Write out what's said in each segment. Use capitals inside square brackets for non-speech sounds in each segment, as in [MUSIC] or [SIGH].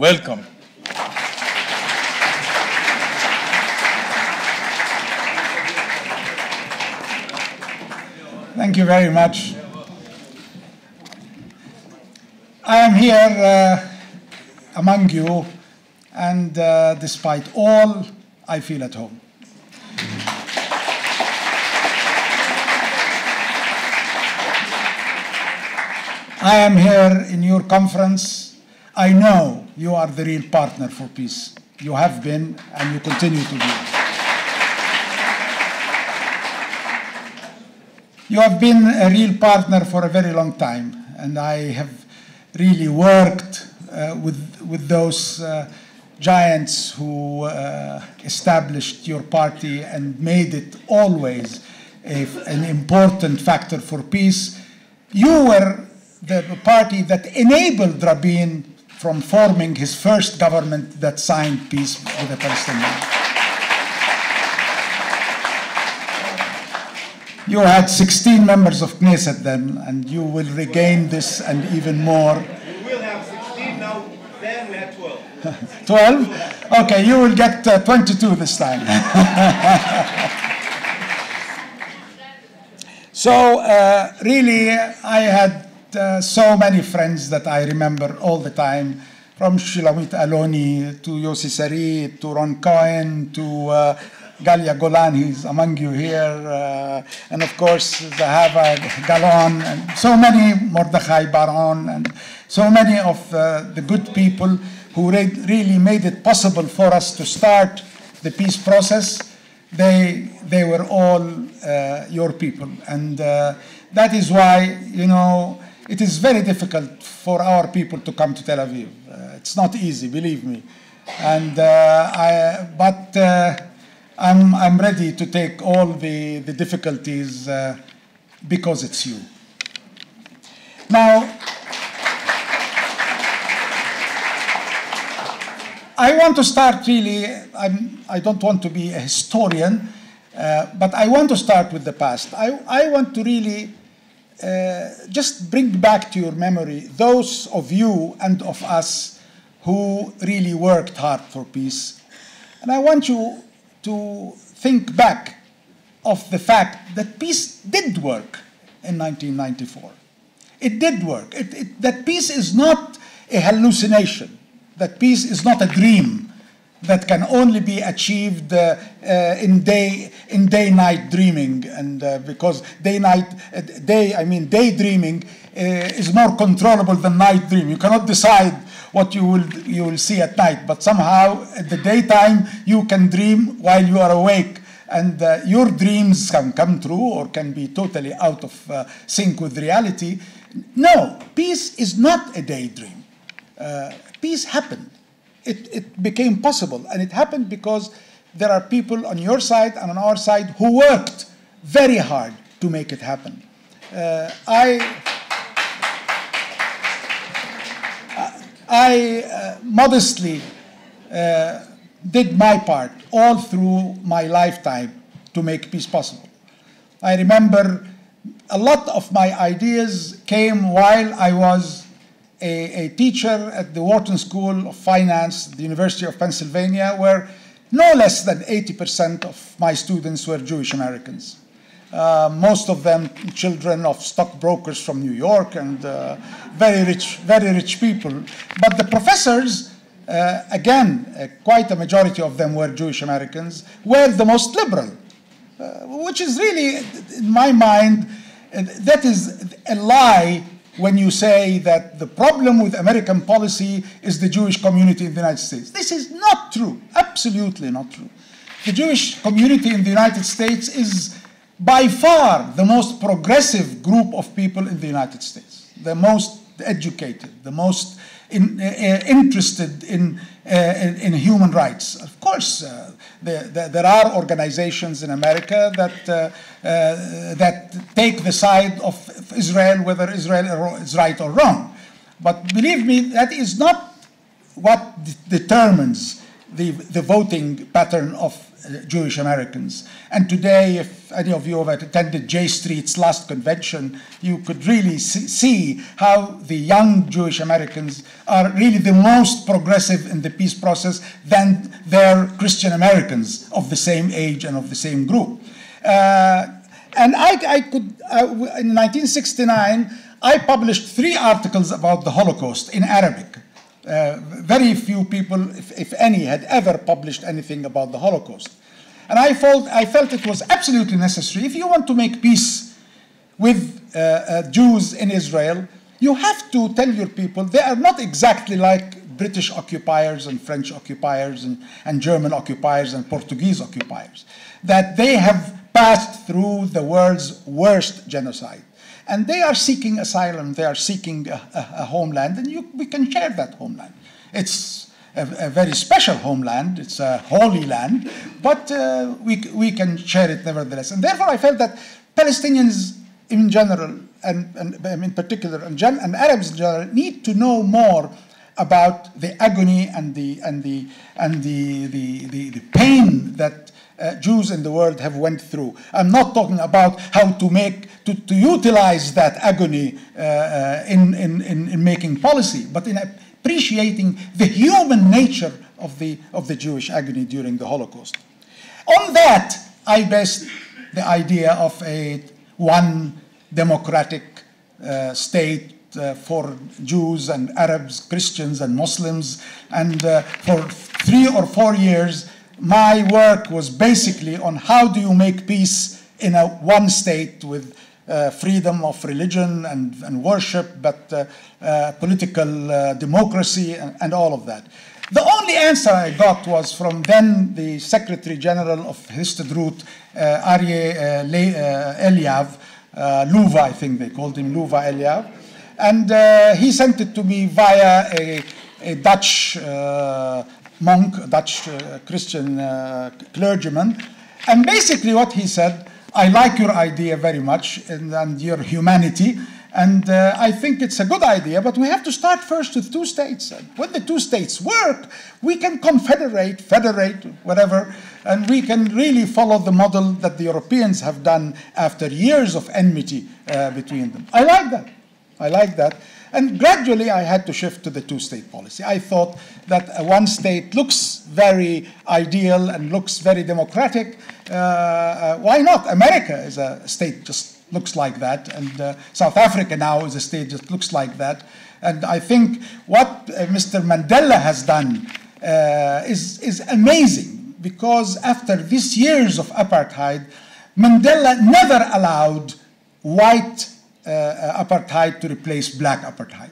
Welcome. Thank you very much. I am here uh, among you, and uh, despite all, I feel at home. I am here in your conference. I know you are the real partner for peace. You have been, and you continue to be. You have been a real partner for a very long time, and I have really worked uh, with, with those uh, giants who uh, established your party and made it always a, an important factor for peace. You were the party that enabled Rabin from forming his first government that signed peace with the Palestinians. You had 16 members of Knesset then, and you will regain this and even more. We will have 16 now, then we had 12. [LAUGHS] 12? Okay, you will get uh, 22 this time. [LAUGHS] so, uh, really, I had uh, so many friends that I remember all the time, from Shulamit Aloni to Yossi Sarid to Ron Cohen to uh, Galia Golan, he's among you here, uh, and of course Zahava Galon, and so many, Mordechai Bar-On, and so many of uh, the good people who re really made it possible for us to start the peace process. They, they were all uh, your people, and uh, that is why, you know, it is very difficult for our people to come to Tel Aviv. Uh, it's not easy, believe me. And uh, I, but uh, I'm, I'm ready to take all the, the difficulties uh, because it's you. Now, I want to start really, I'm, I don't want to be a historian, uh, but I want to start with the past. I, I want to really Uh, just bring back to your memory those of you and of us who really worked hard for peace. And I want you to think back of the fact that peace did work in 1994. It did work. It, it, that peace is not a hallucination, that peace is not a dream that can only be achieved uh, uh, in day in day night dreaming. And uh, because day night uh, day i mean daydreaming uh, is more controllable than night dream. You cannot decide what you will you will see at night but somehow at the daytime you can dream while you are awake. And uh, your dreams can come true or can be totally out of sync with reality. No peace is not a daydream. Peace happened it, it became possible. And it happened because there are people on your side and on our side who worked very hard to make it happen. Uh, I, I uh, modestly uh, did my part all through my lifetime to make peace possible. I remember a lot of my ideas came while I was a, a, teacher at the Wharton School of Finance, the University of Pennsylvania, where no less than 80% of my students were Jewish Americans. Uh, most of them children of stockbrokers from New York and uh, very rich, very rich people. But the professors, uh, again, uh, quite a majority of them were Jewish Americans, were the most liberal, uh, which is really, in my mind, uh, that is a lie when you say that the problem with American policy is the Jewish community in the United States. This is not true, absolutely not true. The Jewish community in the United States is by far the most progressive group of people in the United States, the most educated, the most in, uh, uh interested in, uh, in, in, human rights. Of course, uh, the, the, there are organizations in America that, uh, that take the side of Israel, whether Israel is right or wrong. But believe me, that is not what determines the, the voting pattern of uh, Jewish Americans. And today, if any of you have attended J Street's last convention, you could really see how the young Jewish Americans are really the most progressive in the peace process than their Christian Americans of the same age and of the same group. Uh, and I, I could, uh, in 1969, I published three articles about the Holocaust in Arabic. Uh, very few people, if, if, any, had ever published anything about the Holocaust. And I felt, I felt it was absolutely necessary. If you want to make peace with uh, uh, Jews in Israel, you have to tell your people they are not exactly like British occupiers and French occupiers and, and German occupiers and Portuguese occupiers, that they have passed through the world's worst genocide and they are seeking asylum, they are seeking a, a, a homeland, and you, we can share that homeland. It's a, a, very special homeland, it's a holy land, but uh, we, we can share it nevertheless. And therefore, I felt that Palestinians in general, and, and in particular, and, and Arabs in general, need to know more about the agony and the, and the, and the, the, the, the pain that uh, Jews in the world have went through. I'm not talking about how to make to, to utilize that agony uh, uh, in, in, in, in making policy, but in appreciating the human nature of the, of the Jewish agony during the Holocaust. On that, I based the idea of a one democratic uh, state uh, for Jews and Arabs, Christians and Muslims. And uh, for three or four years, my work was basically on how do you make peace in a one state with uh, freedom of religion and, and worship, but uh, uh, political uh, democracy and, and, all of that. The only answer I got was from then the Secretary General of Histadrut, uh, Aryeh uh, Eliav, Lova, I think they called him Lova Eliav, and he sent it to me via a, a Dutch monk, Dutch Christian clergyman, and basically what he said I like your idea very much and, and your humanity. And uh, I think it's a good idea, but we have to start first with two states. And when the two states work, we can confederate, federate, whatever, and we can really follow the model that the Europeans have done after years of enmity uh, between them. I like that. I like that. And gradually, I had to shift to the two state policy. I thought that one state looks very ideal and looks very democratic. Uh, uh, why not? America is a state just looks like that, and uh, South Africa now is a state that looks like that. And I think what uh, Mr. Mandela has done uh, is, is amazing because after these years of apartheid, Mandela never allowed white apartheid to replace black apartheid.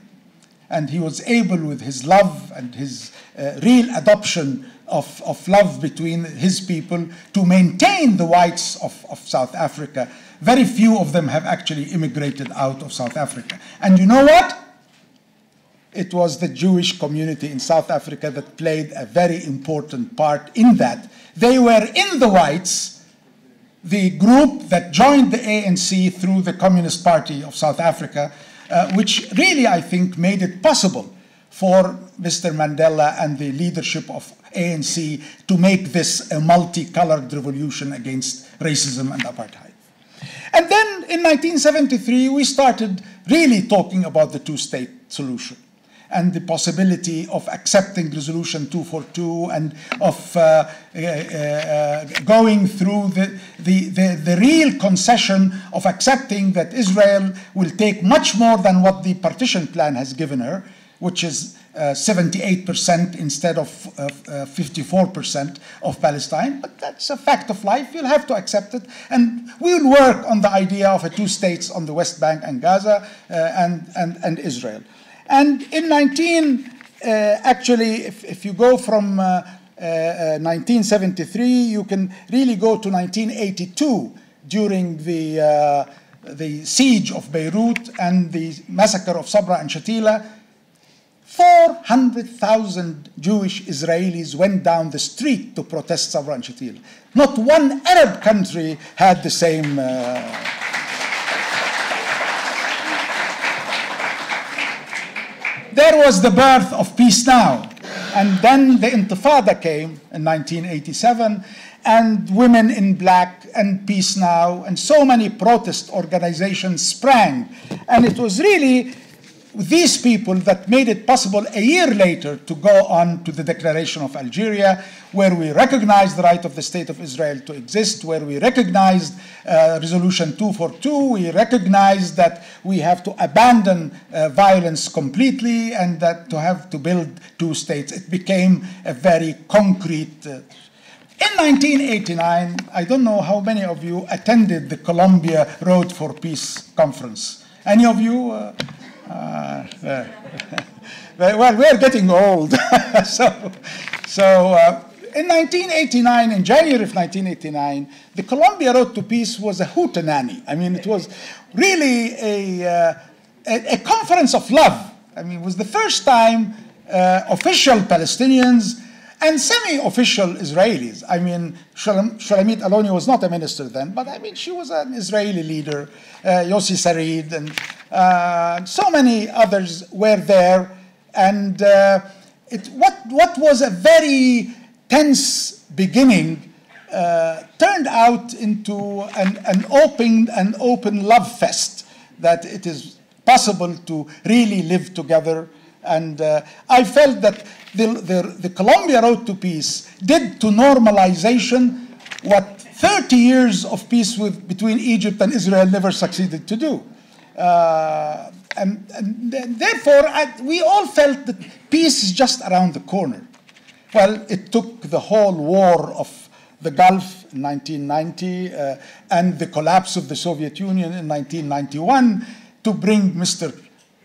And he was able, with his love and his uh, real adoption of, of love between his people, to maintain the whites of, of South Africa. Very few of them have actually immigrated out of South Africa. And you know what? It was the Jewish community in South Africa that played a very important part in that. They were in the whites the group that joined the ANC through the Communist Party of South Africa, uh, which really, I think, made it possible for Mr. Mandela and the leadership of ANC to make this a multicolored revolution against racism and apartheid. And then in 1973, we started really talking about the two state solution and the possibility of accepting Resolution 242 and of uh, uh, uh, going through the, the, the, the, real concession of accepting that Israel will take much more than what the partition plan has given her, which is 78% uh, instead of 54% uh, of Palestine. But that's a fact of life. You'll have to accept it. And we'll work on the idea of a two states on the West Bank and Gaza and, and, and Israel. And in 19, uh, actually, if, if you go from uh, 1973, uh, you can really go to 1982 during the, uh, the siege of Beirut and the massacre of Sabra and Shatila. 400,000 Jewish Israelis went down the street to protest Sabra and Shatila. Not one Arab country had the same. There was the birth of Peace Now. And then the Intifada came in 1987, and Women in Black and Peace Now, and so many protest organizations sprang. And it was really these people that made it possible a year later to go on to the Declaration of Algeria, where we recognized the right of the State of Israel to exist, where we recognized uh, Resolution 242, we recognized that we have to abandon uh, violence completely and that to have to build two states. It became a very concrete. Uh, in 1989, I don't know how many of you attended the Columbia Road for Peace conference. Any of you? Uh, [LAUGHS] well, we're getting old. [LAUGHS] so, so uh, in 1989, in January of 1989, the Columbia Road to Peace was a hootenanny. I mean, it was really a, uh, a, a, conference of love. I mean, it was the first time uh, official Palestinians and semi-official Israelis. I mean, Shulamit Aloni was not a minister then, but I mean, she was an Israeli leader. Uh, Yossi Sarid and uh, so many others were there, and uh, it, what what was a very tense beginning uh, turned out into an, an open an open love fest that it is possible to really live together. And uh, I felt that the, the, the Columbia Road to Peace did to normalization what 30 years of peace with, between Egypt and Israel never succeeded to do. Uh, and, and, therefore, I, we all felt that peace is just around the corner. Well, it took the whole war of the Gulf in 1990 uh, and the collapse of the Soviet Union in 1991 to bring Mr.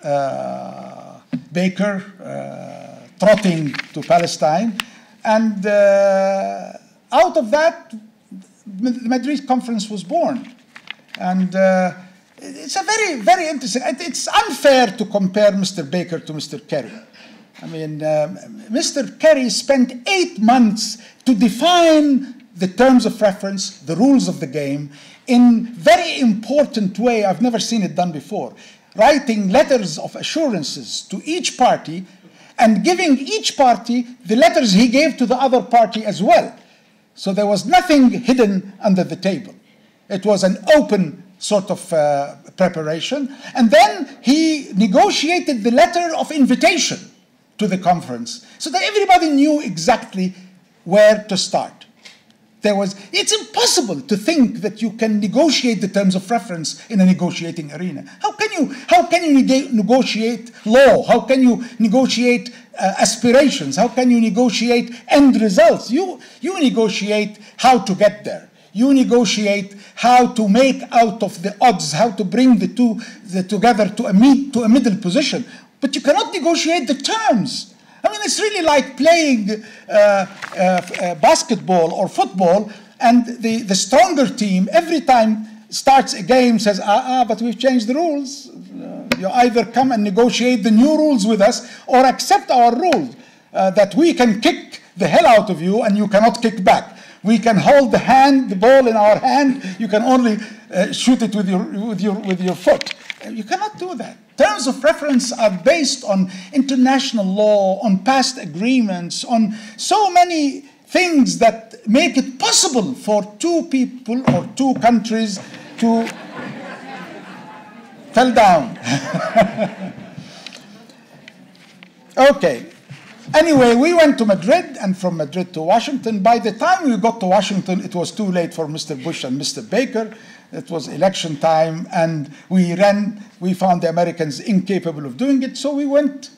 Uh, Baker uh, trotting to Palestine. And uh, out of that, the Madrid Conference was born. And uh, it's a very, very interesting. It's unfair to compare Mr. Baker to Mr. Kerry. I mean, um, Mr. Kerry spent eight months to define the terms of reference, the rules of the game, in very important way. I've never seen it done before. Writing letters of assurances to each party and giving each party the letters he gave to the other party as well. So there was nothing hidden under the table. It was an open sort of uh, preparation. And then he negotiated the letter of invitation to the conference so that everybody knew exactly where to start. There was, it's impossible to think that you can negotiate the terms of reference in a negotiating arena. How can you, how can you neg- negotiate law? How can you negotiate uh, aspirations? How can you negotiate end results? You, you negotiate how to get there you negotiate how to make out of the odds, how to bring the two the, together to a, meet, to a middle position. But you cannot negotiate the terms. I mean, it's really like playing uh, uh, uh, basketball or football, and the, the stronger team every time starts a game says, ah, ah but we've changed the rules. You either come and negotiate the new rules with us or accept our rules uh, that we can kick the hell out of you and you cannot kick back. We can hold the hand, the ball in our hand. You can only uh, shoot it with your, with, your, with your foot. You cannot do that. Terms of reference are based on international law, on past agreements, on so many things that make it possible for two people or two countries to [LAUGHS] fell down. [LAUGHS] okay, Anyway, we went to Madrid and from Madrid to Washington. By the time we got to Washington, it was too late for Mr. Bush and Mr. Baker. It was election time, and we ran, we found the Americans incapable of doing it, so we went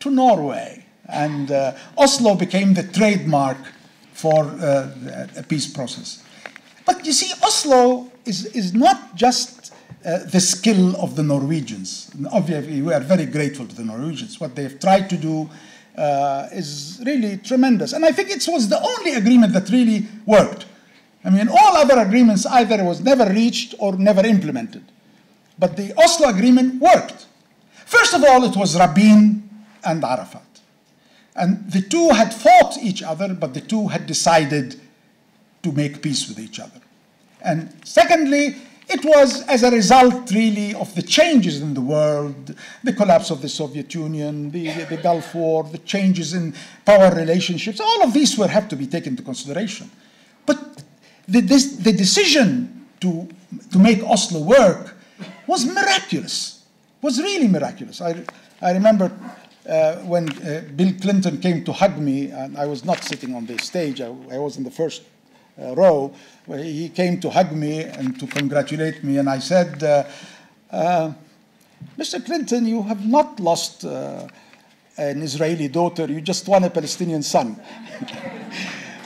to Norway. And uh, Oslo became the trademark for uh, a peace process. But you see, Oslo is, is not just uh, the skill of the Norwegians. Obviously, we are very grateful to the Norwegians. What they've tried to do uh, is really tremendous. And I think it was the only agreement that really worked. I mean, all other agreements either was never reached or never implemented. But the Oslo agreement worked. First of all, it was Rabin and Arafat. And the two had fought each other, but the two had decided to make peace with each other. And secondly, It was as a result, really, of the changes in the world, the collapse of the Soviet Union, the, the Gulf War, the changes in power relationships. All of these will have to be taken into consideration. But the, this, the decision to, to make Oslo work was miraculous, was really miraculous. I, I remember uh, when uh, Bill Clinton came to hug me, and I was not sitting on the stage, I, I was in the first uh, row, he came to hug me and to congratulate me, and I said, uh, uh, Mr. Clinton, you have not lost uh, an Israeli daughter, you just won a Palestinian son. [LAUGHS]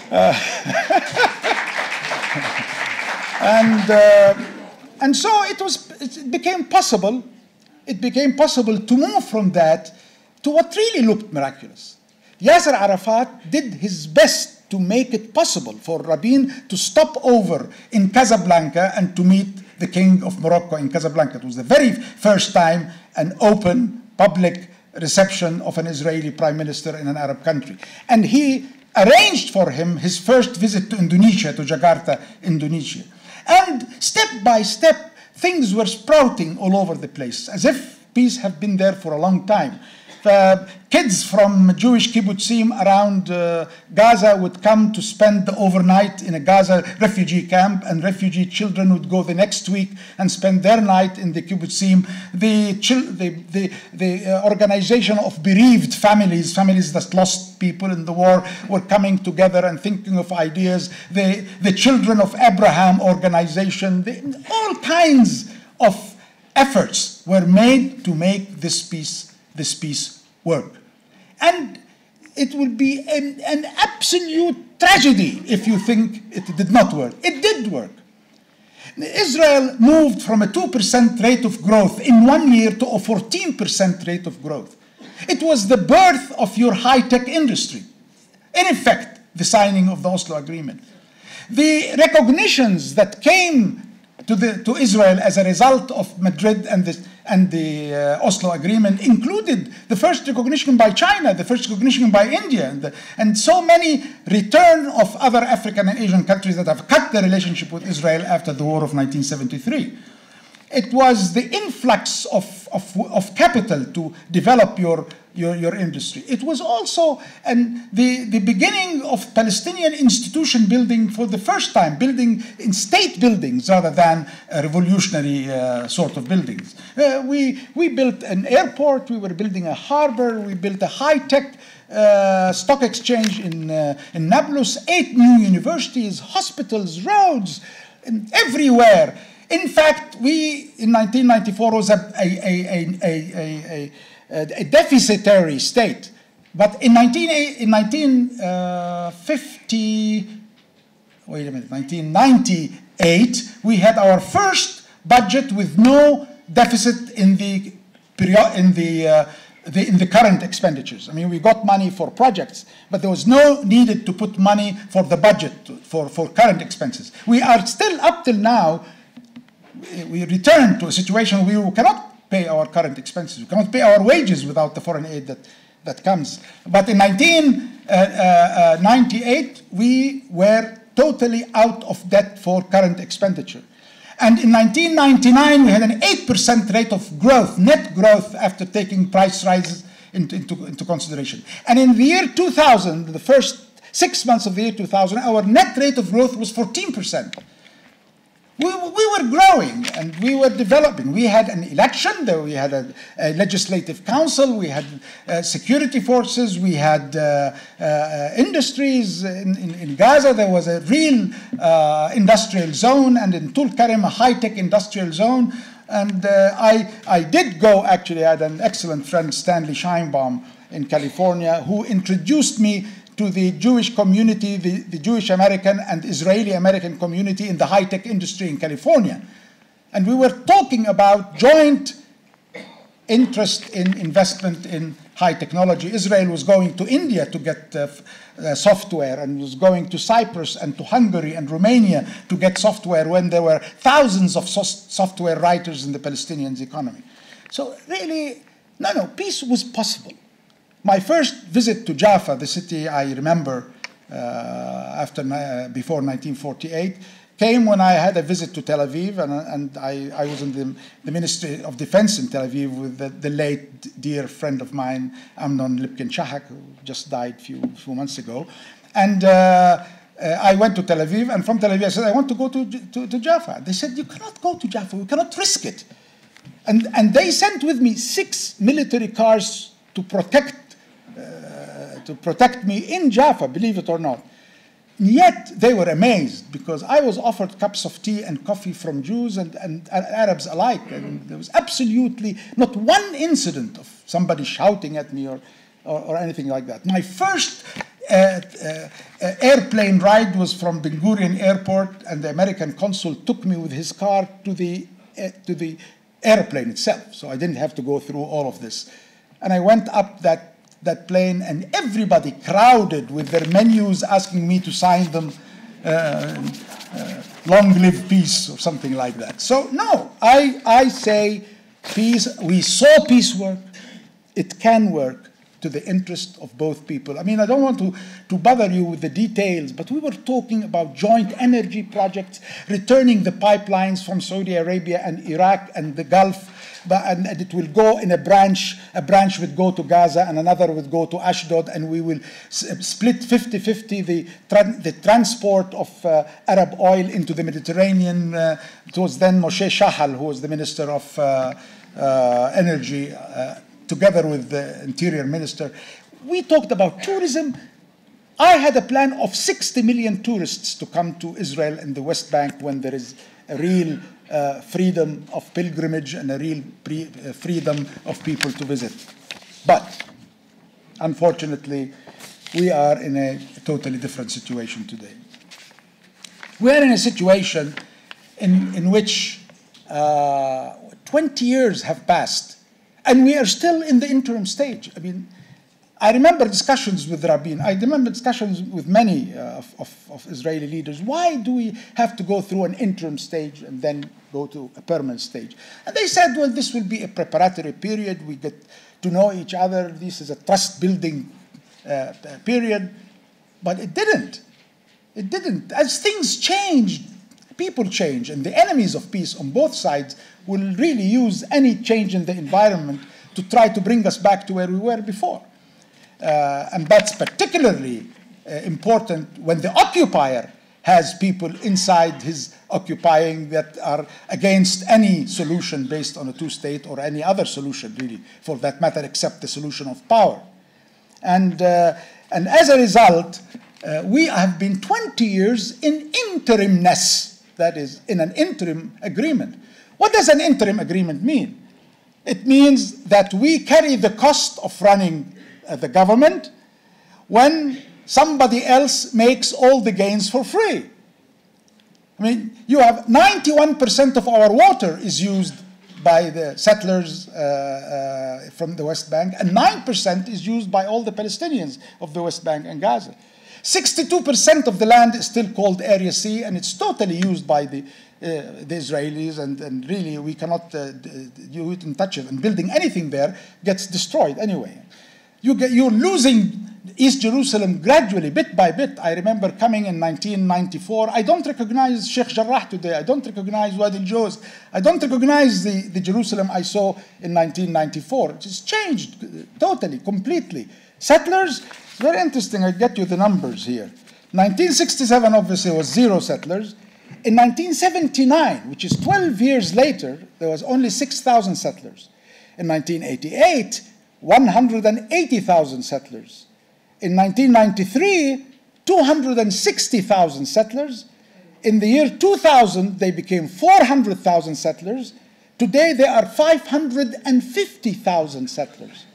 [LAUGHS] and, and so it, was, it became possible, it became possible to move from that to what really looked miraculous. Yasser Arafat did his best to make it possible for Rabin to stop over in Casablanca and to meet the King of Morocco in Casablanca. It was the very first time an open public reception of an Israeli prime minister in an Arab country. And he arranged for him his first visit to Indonesia, to Jakarta, Indonesia. And step by step, things were sprouting all over the place, as if peace had been there for a long time. Uh, kids from Jewish kibbutzim around uh, Gaza would come to spend the overnight in a Gaza refugee camp, and refugee children would go the next week and spend their night in the kibbutzim. The, the, the, the uh, organization of bereaved families, families that lost people in the war, were coming together and thinking of ideas. The, the Children of Abraham organization, the, all kinds of efforts were made to make this peace, this peace work. And it would be an, an absolute tragedy if you think it did not work. It did work. Israel moved from a 2% rate of growth in one year to a 14% rate of growth. It was the birth of your high tech industry. In effect, the signing of the Oslo Agreement. The recognitions that came to, the, to Israel as a result of Madrid and the, and the uh, Oslo Agreement included the first recognition by China, the first recognition by India, and, the, and so many return of other African and Asian countries that have cut their relationship with Israel after the war of 1973. It was the influx of, of, of capital to develop your your, your industry. It was also an, the, the beginning of Palestinian institution building for the first time, building in state buildings rather than revolutionary uh, sort of buildings. Uh, we, we built an airport, we were building a harbor, we built a high tech uh, stock exchange in, uh, in Nablus, eight new universities, hospitals, roads, everywhere. In fact, we in 1994 was a, a, a, a deficitary state. But in, 19, in 1950, uh, wait a minute, 1998, we had our first budget with no deficit in the in the, uh, the, in the current expenditures. I mean, we got money for projects, but there was no needed to put money for the budget for, for current expenses. We are still up till now. We return to a situation where we cannot pay our current expenses. We cannot pay our wages without the foreign aid that, that comes. But in 1998, uh, uh, uh, we were totally out of debt for current expenditure. And in 1999, we had an 8% rate of growth, net growth, after taking price rises into, into, into, consideration. And in the year 2000, the first six months of the year 2000, our net rate of growth was 14% we, we were growing and we were developing. We had an election, we had a, a legislative council, we had uh, security forces, we had uh, uh, industries. In, in, in, Gaza, there was a real uh, industrial zone, and in Tulkarem, a high tech industrial zone. And uh, I, I did go, actually, I had an excellent friend, Stanley Sheinbaum, in California, who introduced me to the Jewish community, the, the Jewish American and Israeli American community in the high tech industry in California. And we were talking about joint interest in investment in high technology. Israel was going to India to get uh, uh, software and was going to Cyprus and to Hungary and Romania to get software when there were thousands of so software writers in the Palestinian economy. So, really, no, no, peace was possible. My first visit to Jaffa, the city I remember uh, after, uh, before 1948, came when I had a visit to Tel Aviv, and, and I, I was in the, the Ministry of Defense in Tel Aviv with the, the late dear friend of mine, Amnon Lipkin Shahak, who just died a few, few months ago. And uh, uh, I went to Tel Aviv, and from Tel Aviv I said, I want to go to, to, to Jaffa. They said, You cannot go to Jaffa, we cannot risk it. And, and they sent with me six military cars to protect, uh, to protect me in Jaffa, believe it or not. And Yet they were amazed because I was offered cups of tea and coffee from Jews and, and Arabs alike. And there was absolutely not one incident of somebody shouting at me or, or, or anything like that. My first uh, uh, airplane ride was from Ben Gurion Airport, and the American consul took me with his car to the, uh, to the airplane itself. So I didn't have to go through all of this. And I went up that that plane, and everybody crowded with their menus asking me to sign them. Uh, uh, long live peace or something like that. So no, I, I say peace. We saw peace work. It can work to the interest of both people. I mean, I don't want to, to bother you with the details, but we were talking about joint energy projects, returning the pipelines from Saudi Arabia and Iraq and the Gulf but, and, and, it will go in a branch. A branch would go to Gaza and another would go to Ashdod, and we will split 50 50 the, tra- the transport of uh, Arab oil into the Mediterranean. Uh, it was then Moshe Shahal, who was the Minister of uh, uh Energy, uh, together with the Interior Minister. We talked about tourism. I had a plan of 60 million tourists to come to Israel and the West Bank when there is a real uh, freedom of pilgrimage and a real uh, freedom of people to visit. But unfortunately, we are in a totally different situation today. We are in a situation in, in which uh, 20 years have passed, and we are still in the interim stage. I mean, I remember discussions with Rabin. I remember discussions with many uh, of, of, of, Israeli leaders. Why do we have to go through an interim stage and then go to a permanent stage? And they said, well, this will be a preparatory period. We get to know each other. This is a trust building uh, period. But it didn't. It didn't. As things change, people change. And the enemies of peace on both sides will really use any change in the environment to try to bring us back to where we were before. Uh, and that's particularly uh, important when the occupier has people inside his occupying that are against any solution based on a two state or any other solution, really, for that matter, except the solution of power. And, uh, and as a result, uh, we have been 20 years in interimness, that is, in an interim agreement. What does an interim agreement mean? It means that we carry the cost of running uh, the government when somebody else makes all the gains for free. I mean, you have 91% of our water is used by the settlers uh, uh, from the West Bank, and 9% is used by all the Palestinians of the West Bank and Gaza. 62% of the land is still called Area C, and it's totally used by the, uh, the Israelis, and, and, really we cannot uh, do it and touch it. And building anything there gets destroyed anyway you get, you're losing East Jerusalem gradually, bit by bit. I remember coming in 1994. I don't recognize Sheikh Jarrah today. I don't recognize Wadi al-Jawz. I don't recognize the, the Jerusalem I saw in 1994. It's changed totally, completely. Settlers, very interesting. I get you the numbers here. 1967 obviously was zero settlers. In 1979, which is 12 years later, there was only 6,000 settlers. In 1988, 180,000 settlers. In 1993, 260,000 settlers. In the year 2000, they became 400,000 settlers. Today, there are 550,000 settlers.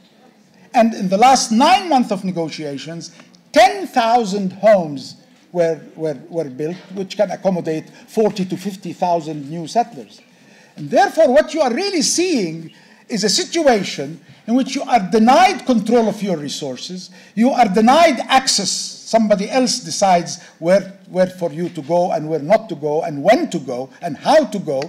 And in the last nine months of negotiations, 10,000 homes were, were, were built, which can accommodate 40 to 50,000 new settlers. And therefore, what you are really seeing is a situation in which you are denied control of your resources, you are denied access. Somebody else decides where, where for you to go and where not to go, and when to go, and how to go.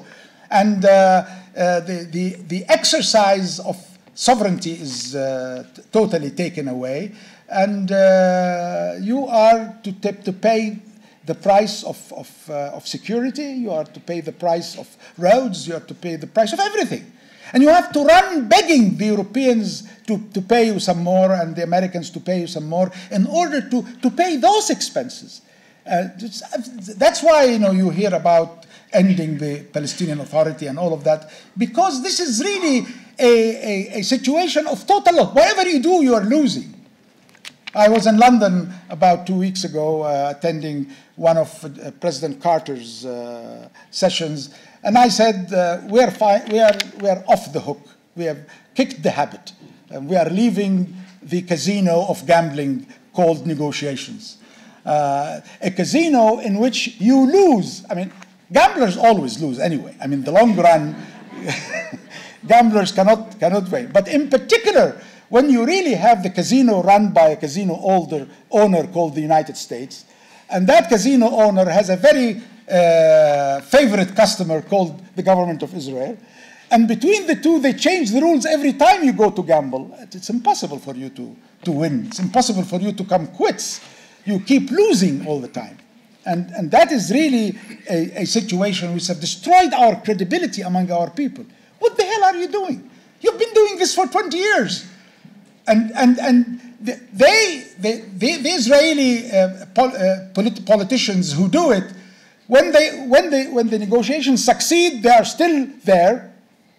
And uh, uh, the, the, the exercise of sovereignty is uh, totally taken away, and uh, you are to, to pay the price of, of, uh, of security, you are to pay the price of roads, you have to pay the price of everything. And you have to run begging the Europeans to, to pay you some more and the Americans to pay you some more in order to, to pay those expenses. Uh, that's why you know you hear about ending the Palestinian Authority and all of that, because this is really a, a, a situation of total loss. Whatever you do, you are losing. I was in London about two weeks ago uh, attending one of uh, President Carter's uh, sessions, and I said, uh, we, are we, are, we are off the hook. We have kicked the habit. And we are leaving the casino of gambling called negotiations. Uh, a casino in which you lose. I mean, gamblers always lose anyway. I mean, the long run, [LAUGHS] gamblers cannot, cannot win. But in particular, when you really have the casino run by a casino older, owner called the United States, and that casino owner has a very uh, favorite customer called the government of Israel, and between the two, they change the rules every time you go to gamble. It's impossible for you to, to win. It's impossible for you to come quits. You keep losing all the time. And, and that is really a, a situation which has destroyed our credibility among our people. What the hell are you doing? You've been doing this for 20 years. And, and, and they, they, the Israeli uh, pol, uh, polit politicians who do it, when, they, when, they, when the negotiations succeed, they are still there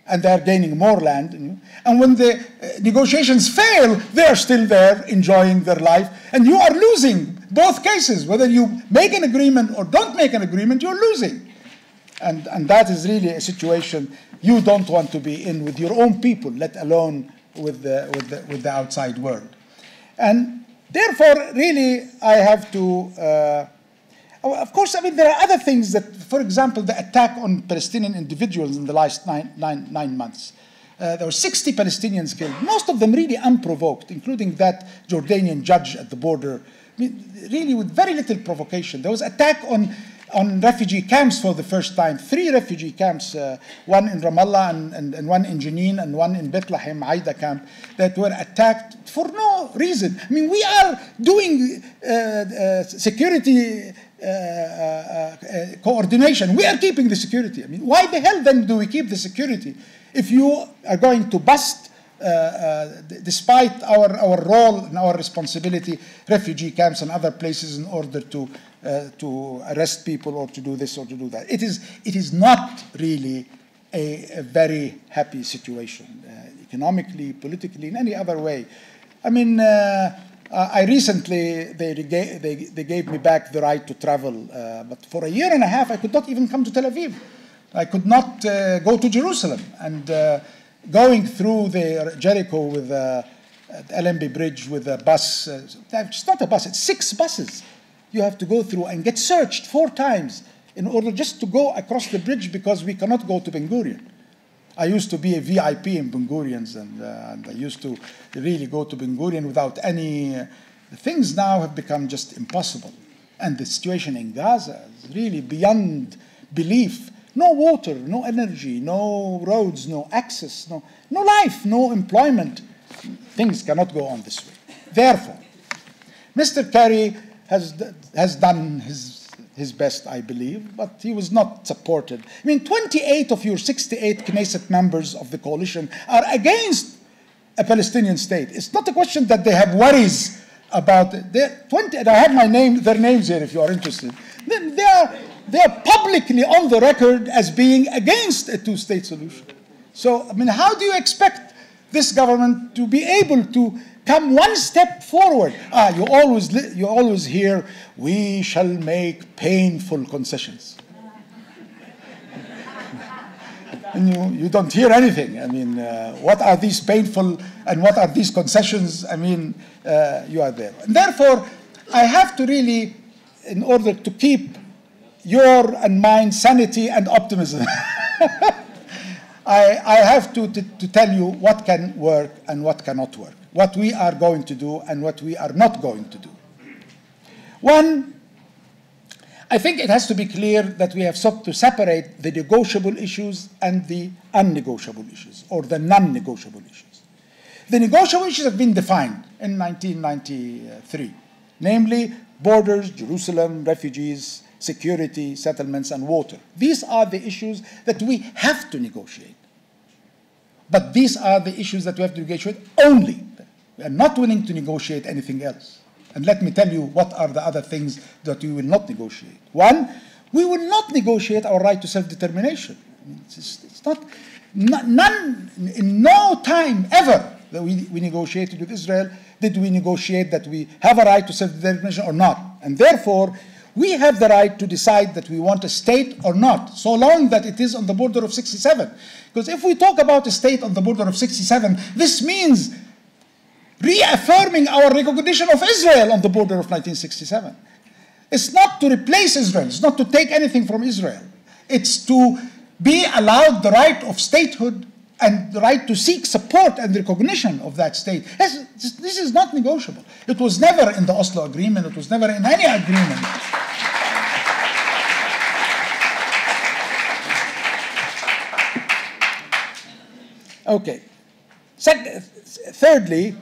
and they are gaining more land. And when the uh, negotiations fail, they are still there enjoying their life. And you are losing both cases. Whether you make an agreement or don't make an agreement, you're losing. And, and that is really a situation you don't want to be in with your own people, let alone with the, with the, with the outside world. And therefore, really, I have to. Uh, of course, I mean, there are other things that, for example, the attack on Palestinian individuals in the last nine, nine, nine months. Uh, there were 60 Palestinians killed, most of them really unprovoked, including that Jordanian judge at the border, I mean, really with very little provocation. There was attack on on refugee camps for the first time. Three refugee camps, uh, one in Ramallah and, and, and, one in Jenin and one in Bethlehem, Aida camp, that were attacked for no reason. I mean, we are doing uh, uh, security uh, uh, uh, coordination. We are keeping the security. I mean, why the hell then do we keep the security if you are going to bust despite our, our role and our responsibility, refugee camps and other places in order to, uh, to arrest people or to do this or to do that. It is, it is not really a, a very happy situation, economically, politically, in any other way. I mean, uh, I recently, they, they, they gave me back the right to travel, uh, but for a year and a half, I could not even come to Tel Aviv. I could not uh, go to Jerusalem. And going through the Jericho with the Allenby bridge with a bus. Uh, it's not a bus, it's six buses you have to go through and get searched four times in order just to go across the bridge because we cannot go to Ben Gurion. I used to be a VIP in Ben Gurions and, uh, and I used to really go to Ben Gurion without any. Uh, things now have become just impossible. And the situation in Gaza is really beyond belief. No water, no energy, no roads, no access, no, no life, no employment. Things cannot go on this way. Therefore, Mr. Kerry has, has done his, his best, I believe, but he was not supported. I mean, 28 of your 68 Knesset members of the coalition are against a Palestinian state. It's not a question that they have worries about it. They're 20, and I have my name, their names here if you are interested. They they are publicly on the record as being against a two state solution. So, I mean, how do you expect this government to be able to come one step forward? Ah, you always, you always hear, we shall make painful concessions. [LAUGHS] and you, you don't hear anything. I mean, uh, what are these painful and what are these concessions? I mean, uh, you are there. And therefore, I have to really, in order to keep your and mine sanity and optimism. [LAUGHS] I, I, have to, to, to, tell you what can work and what cannot work, what we are going to do and what we are not going to do. One, I think it has to be clear that we have sought to separate the negotiable issues and the unnegotiable issues, or the non negotiable issues. The negotiable issues have been defined in 1993, namely borders, Jerusalem, refugees, security, settlements, and water. These are the issues that we have to negotiate. But these are the issues that we have to negotiate only. We are not willing to negotiate anything else. And let me tell you what are the other things that we will not negotiate. One, we will not negotiate our right to self determination. It's, it's, not, none, in no time ever that we, we negotiated with Israel did we negotiate that we have a right to self determination or not. And therefore, we have the right to decide that we want a state or not, so long that it is on the border of 67. Because if we talk about a state on the border of 67, this means reaffirming our recognition of Israel on the border of 1967. It's not to replace Israel, it's not to take anything from Israel. It's to be allowed the right of statehood and the right to seek support and recognition of that state. This is not negotiable. It was never in the Oslo Agreement, it was never in any agreement. Okay. thirdly,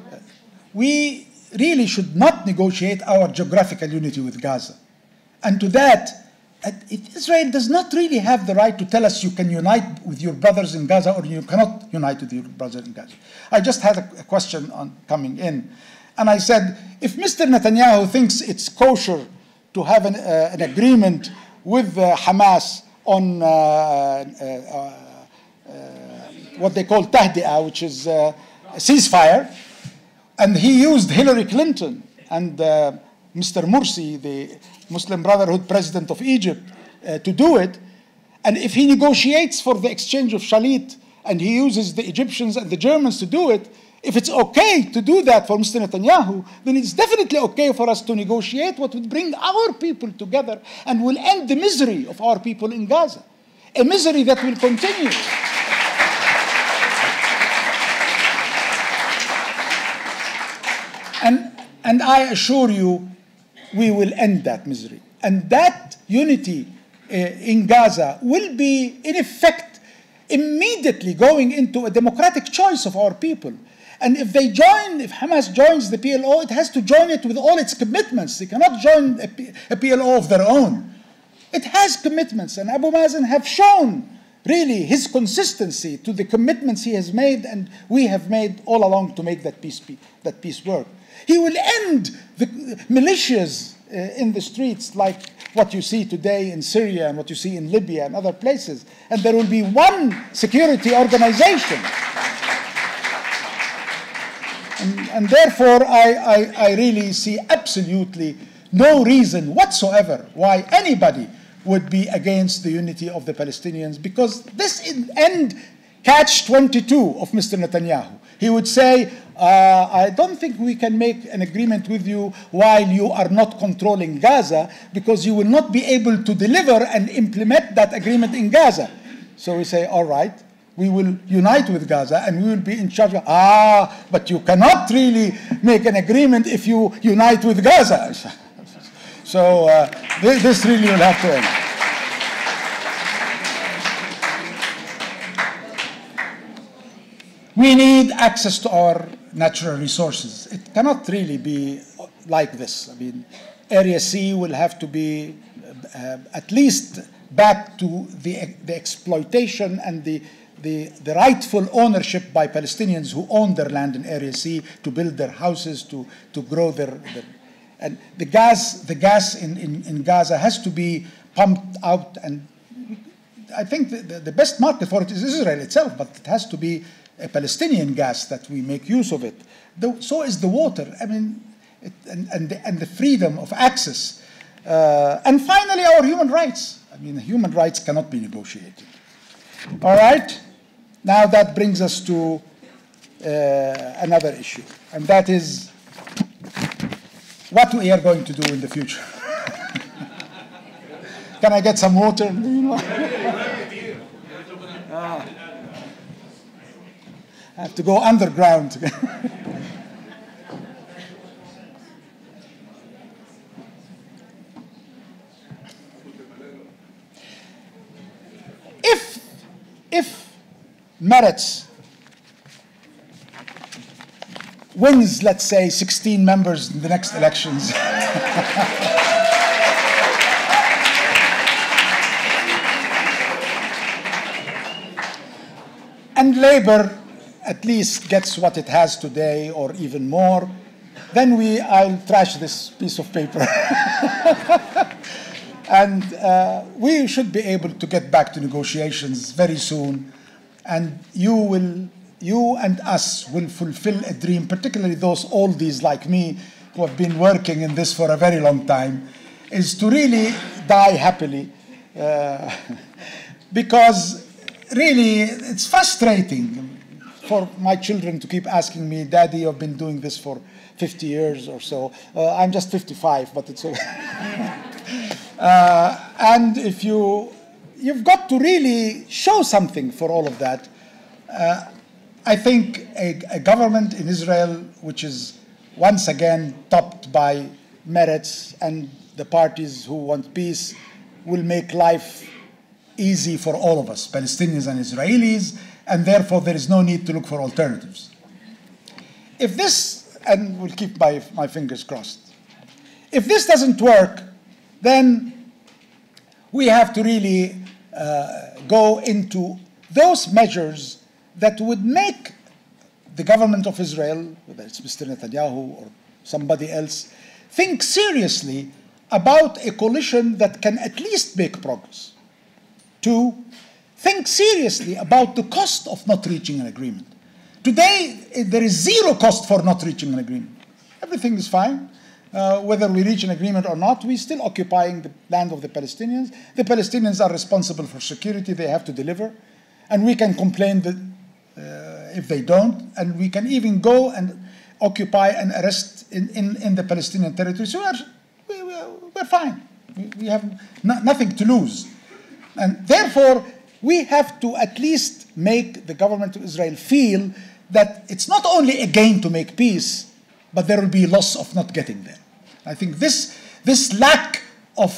we really should not negotiate our geographical unity with Gaza. And to that, Israel does not really have the right to tell us you can unite with your brothers in Gaza or you cannot unite with your brothers in Gaza. I just had a, question on coming in, and I said, if Mr. Netanyahu thinks it's kosher to have an, uh, an agreement with uh, Hamas on uh, uh, uh what they call tahdi'ah, which is uh, ceasefire, and he used Hillary Clinton and Mr. Morsi, the Muslim Brotherhood president of Egypt, uh, to do it. And if he negotiates for the exchange of shalit and he uses the Egyptians and the Germans to do it, if it's okay to do that for Mr. Netanyahu, then it's definitely okay for us to negotiate what would bring our people together and will end the misery of our people in Gaza. A misery that will continue. And, and I assure you, we will end that misery. And that unity uh, in Gaza will be, in effect, immediately going into a democratic choice of our people. And if they join, if Hamas joins the PLO, it has to join it with all its commitments. They cannot join a, P- a PLO of their own. It has commitments, and Abu Mazen have shown really his consistency to the commitments he has made, and we have made all along to make that peace, that peace work. He will end the militias uh, in the streets like what you see today in Syria and what you see in Libya and other places. And there will be one security organization. And, and therefore, I, I, I really see absolutely no reason whatsoever why anybody would be against the unity of the Palestinians because this end catch 22 of Mr. Netanyahu. He would say, uh, I don't think we can make an agreement with you while you are not controlling Gaza because you will not be able to deliver and implement that agreement in Gaza. So we say, all right, we will unite with Gaza and we will be in charge. Of, ah, but you cannot really make an agreement if you unite with Gaza. [LAUGHS] so uh, this, this really will have to end. We need access to our natural resources. It cannot really be like this. I mean, Area C will have to be uh, at least back to the, the exploitation and the, the, the, rightful ownership by Palestinians who own their land in Area C to build their houses, to, to grow their, their and the gas, the gas in, in, in Gaza has to be pumped out and I think the, the, best market for it is Israel itself, but it has to be a Palestinian gas that we make use of it. The, so is the water. I mean, it, and, and, the, and the freedom of access. Uh, and finally, our human rights. I mean, human rights cannot be negotiated. All right? Now that brings us to uh, another issue, and that is what we are going to do in the future. [LAUGHS] Can I get some water? [LAUGHS] I have to go underground. [LAUGHS] if, if Meretz wins, let's say, 16 members in the next elections. [LAUGHS] and Labour at least gets what it has today or even more, then we, I'll trash this piece of paper. [LAUGHS] and uh, we should be able to get back to negotiations very soon. And you will, you and us will fulfill a dream, particularly those oldies like me who have been working in this for a very long time, is to really die happily. Uh, [LAUGHS] because really, it's frustrating for my children to keep asking me, Daddy, you've been doing this for 50 years or so. Uh, I'm just 55, but it's okay. [LAUGHS] uh, and if you, you've got to really show something for all of that. Uh, I think a, a, government in Israel, which is once again topped by Meretz and the parties who want peace, will make life easy for all of us, Palestinians and Israelis, and therefore there is no need to look for alternatives. If this, and we'll keep my, my fingers crossed, if this doesn't work, then we have to really uh, go into those measures that would make the government of Israel, whether it's Mr. Netanyahu or somebody else, think seriously about a coalition that can at least make progress. Two, think seriously about the cost of not reaching an agreement. Today, eh, there is zero cost for not reaching an agreement. Everything is fine. Uh, whether we reach an agreement or not, we're still occupying the land of the Palestinians. The Palestinians are responsible for security, they have to deliver. And we can complain that, uh, if they don't, and we can even go and occupy and arrest in, in, in the Palestinian territory. So we're, we, we're fine. We, we have no, nothing to lose. And therefore, we have to at least make the government of Israel feel that it's not only a gain to make peace, but there will be loss of not getting there. I think this, this lack of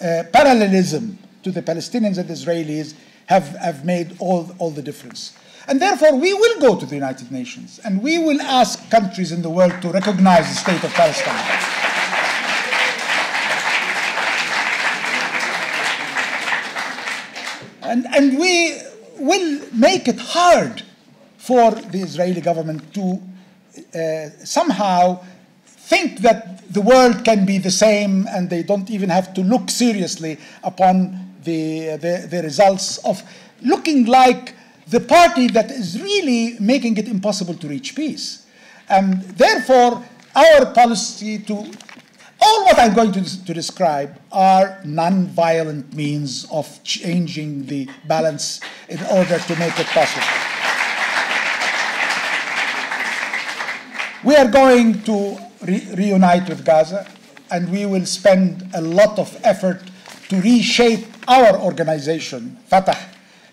uh, parallelism to the Palestinians and Israelis have, have made all, all the difference. And therefore, we will go to the United Nations and we will ask countries in the world to recognize the state of Palestine. And, and we will make it hard for the Israeli government to uh, somehow think that the world can be the same and they don't even have to look seriously upon the, the, the results of looking like the party that is really making it impossible to reach peace. And therefore, our policy to all what I'm going to, to describe are non-violent means of changing the balance in order to make it possible. We are going to re reunite with Gaza, and we will spend a lot of effort to reshape our organization, Fatah,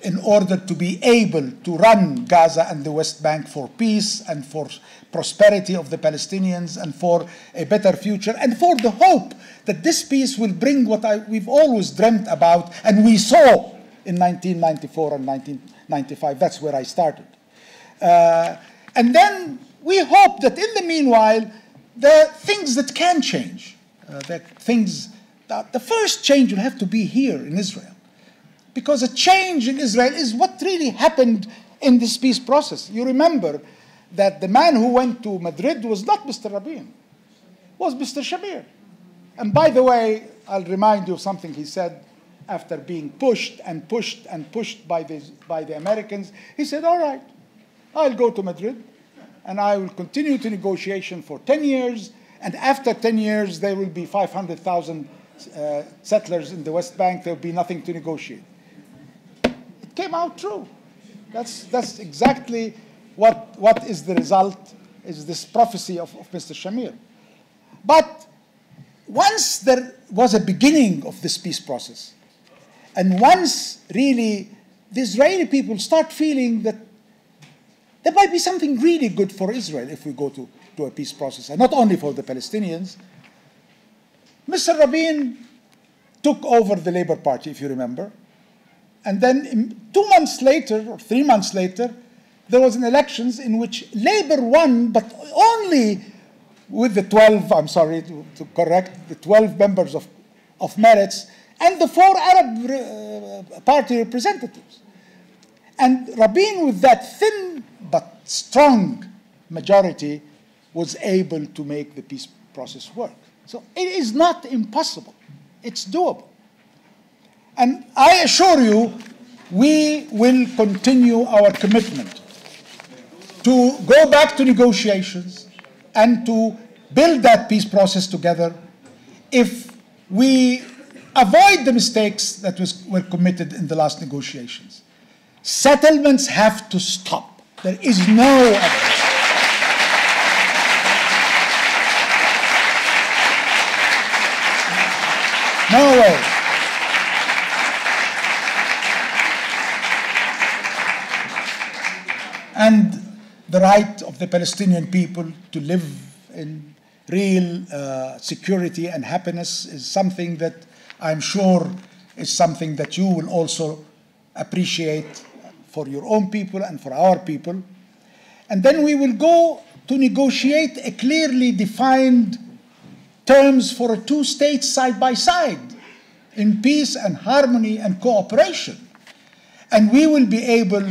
in order to be able to run Gaza and the West Bank for peace and for prosperity of the Palestinians and for a better future and for the hope that this peace will bring what I, we've always dreamt about and we saw in 1994 and 1995. That's where I started. Uh, and then we hope that in the meanwhile, the things that can change. Uh, that things, that the first change will have to be here in Israel. Because a change in Israel is what really happened in this peace process. You remember that the man who went to Madrid was not Mr. Rabin, was Mr. Shamir. And by the way, I'll remind you of something he said after being pushed and pushed and pushed by the, by the Americans. He said, All right, I'll go to Madrid and I will continue to negotiation for 10 years. And after 10 years, there will be 500,000 uh, settlers in the West Bank. There will be nothing to negotiate. Came out true. That's, that's exactly what, what is the result, is this prophecy of, of Mr. Shamir. But once there was a beginning of this peace process, and once really the Israeli people start feeling that there might be something really good for Israel if we go to, to a peace process, and not only for the Palestinians, Mr. Rabin took over the Labour Party, if you remember. And then two months later, or three months later, there was an elections in which Labour won, but only with the 12, I'm sorry to, to correct, the 12 members of, of Meretz and the four Arab uh, party representatives. And Rabin, with that thin but strong majority, was able to make the peace process work. So it is not impossible, it's doable. And I assure you, we will continue our commitment to go back to negotiations and to build that peace process together if we avoid the mistakes that was, were committed in the last negotiations. Settlements have to stop. There is no other. No way. And the right of the Palestinian people to live in real uh, security and happiness is something that I'm sure is something that you will also appreciate for your own people and for our people. And then we will go to negotiate a clearly defined terms for a two states side by side in peace and harmony and cooperation. And we will be able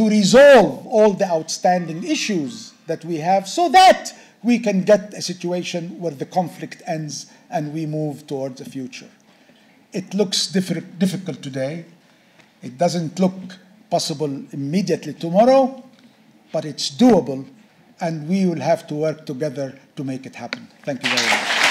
to resolve all the outstanding issues that we have so that we can get a situation where the conflict ends and we move towards a future. It looks difficult today. It doesn't look possible immediately tomorrow, but it's doable, and we will have to work together to make it happen. Thank you very much.